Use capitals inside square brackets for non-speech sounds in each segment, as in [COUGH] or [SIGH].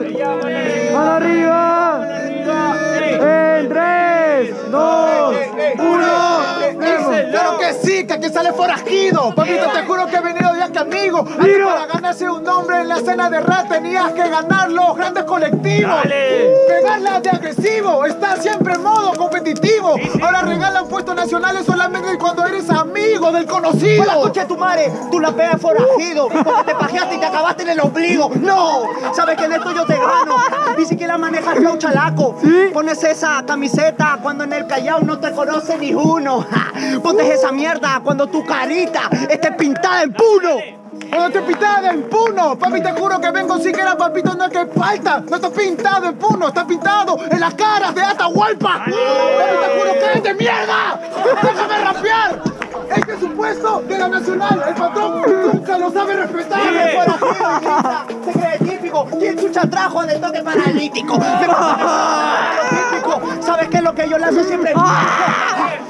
Yeah, que sí, que aquí sale forajido. Papito, te juro que he venido de que amigo. Antes Miro. para ganarse un nombre en la escena de rap tenías que ganar los grandes colectivos. Dale. Pegarla de agresivo, estar siempre en modo competitivo. Ahora regalan puestos nacionales solamente cuando eres amigo del conocido. Hola, coche tu madre, tú la pegas forajido, porque te pajeaste y te acabaste en el ombligo. No, sabes que en esto yo te gano. Ni siquiera manejas flow chalaco. Sí. Pones esa camiseta cuando en el Callao no te conoce ni uno. [LAUGHS] Ja, Pontes esa mierda cuando tu carita esté pintada en puno. Cuando te pintada en puno, papi te juro que vengo siquiera papito no es que falta, no está pintado en puno, está pintado en las caras de Atahualpa. Papi te juro que es de mierda, [LAUGHS] déjame rapear. Este es un puesto de la nacional, el patrón nunca lo sabe respetar. ¿Quién chucha trajo del toque paralítico? ¿Sabes qué es lo que yo le hago siempre?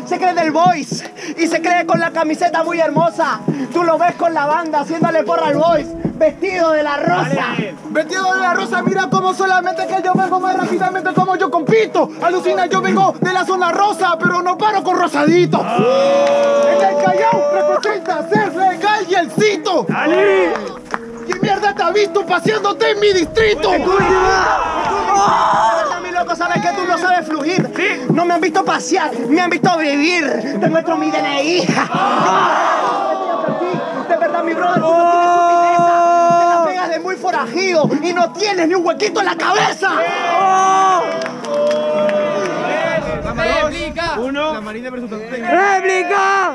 Se cree del voice y se cree con la camiseta muy hermosa. Tú lo ves con la banda haciéndole porra al voice, vestido de la rosa. Vestido de la rosa, mira cómo solamente que yo vengo más rápidamente como yo compito. Alucina, yo vengo de la zona rosa, pero no paro con rosadito. En el Callao representa ser legal y el cito. Dale. ¿Qué mierda te has visto paseándote en mi distrito? Verdad, mi loco, sabes que tú no sabes fluir. No me han visto pasear, me han visto vivir. Te muestro mi DNI. De verdad, mi brother, tú no tienes sutileza. Te la pegas de muy forajido y no tienes ni un huequito en la cabeza. Uno. ¡Réplica!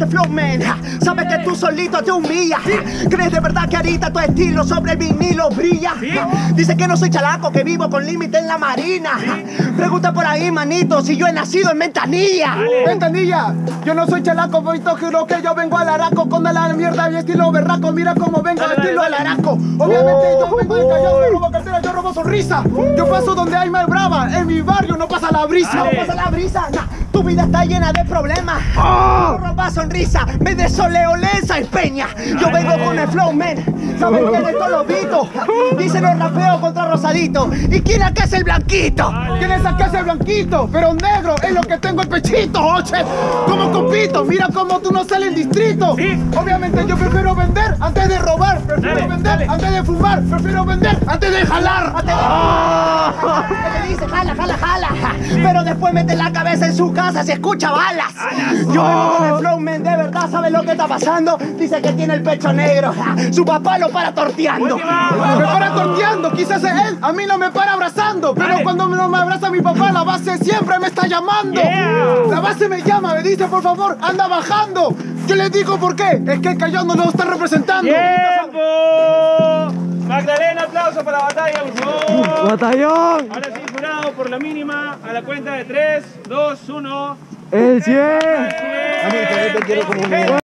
este flow, man. Sabes que tú solito te humillas. ¿Crees de verdad que ahorita tu estilo sobre el vinilo brilla? Dice que no soy chalaco, que vivo con límite en la marina. Pregunta por ahí, manito, si yo he nacido en Ventanilla. Ventanilla, yo no soy chalaco, bonito, juro que yo vengo al araco con de la mierda y estilo berraco. Mira cómo vengo Dale, estilo al araco. Obviamente yo vengo del callao, yo robo cartera, yo robo sonrisa. Yo paso donde hay mal brava, en mi barrio no pasa la brisa. No pasa la brisa, nah, tu vida está llena de problemas. No robas sonrisa, me de soleoleza y peña. Yo vengo con el flow, man. ¿Sabes quién es Tolobito? Dicen los rapeos contra Rosadito. ¿Y quién acá es el blanquito? ¿Quién es acá ese blanquito? Pero negro es lo que tengo el pechito, oche. ¿Cómo compito? Mira cómo tú no sales en distrito. Sí. Obviamente yo prefiero vender antes de robar. Prefiero Dale, vender dale. antes de fumar. Prefiero vender antes de jalar. Que le dice, jala, jala, jala. [LAUGHS] Pero después mete la cabeza en su casa si escucha balas. Yo vengo con el flow, man, de verdad, ¿sabes lo que está pasando? Dice que tiene el pecho negro. [LAUGHS] Su papá lo para torteando. Me para torteando, quizás es él, a mí no me para abrazando. Pero cuando no me abraza mi papá, la base siempre me está llamando. La base me llama, me dice, por favor, anda bajando. Yo le digo por qué, es que el Callao no lo está representando. ¡Tiempo! Magdalena, aplauso para la batalla, por favor. ¡Batallón! Ahora sí, jurado por la mínima, a la cuenta de 3, 2, 1. ¡El 100! ¡Bien!